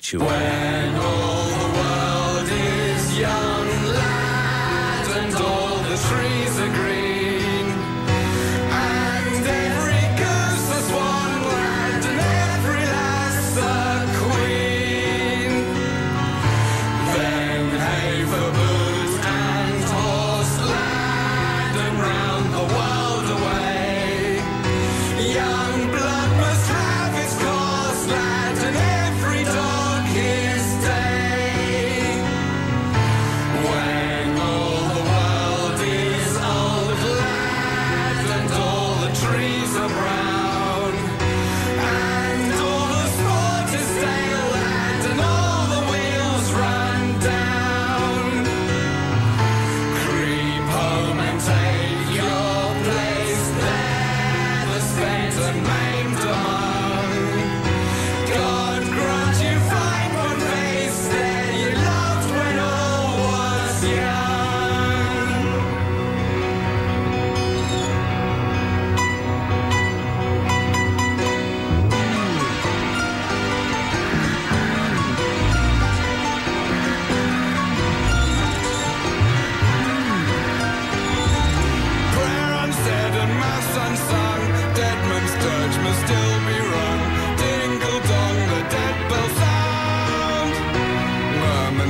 你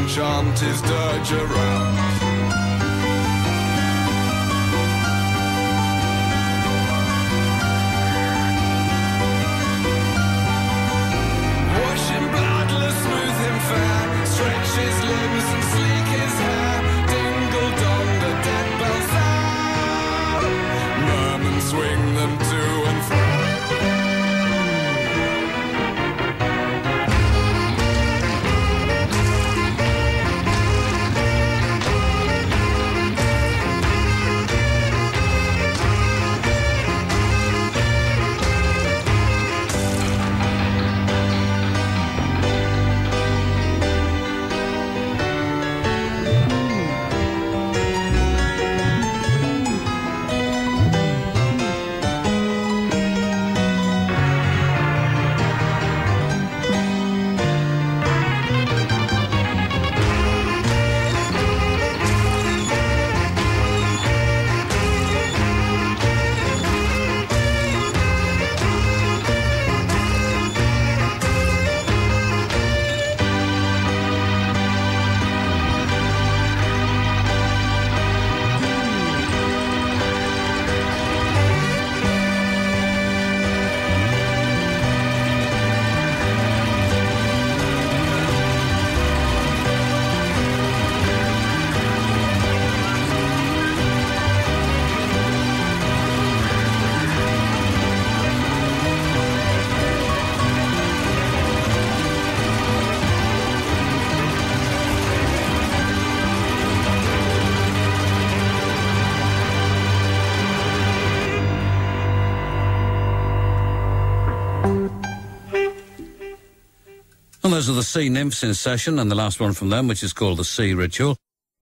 and chant his dirge around. Wash bloodless, smooth him fair, stretch his limbs and sleek his hair, dingle the dead bells murmur swing them to. Those are the sea nymphs in session, and the last one from them, which is called the Sea Ritual.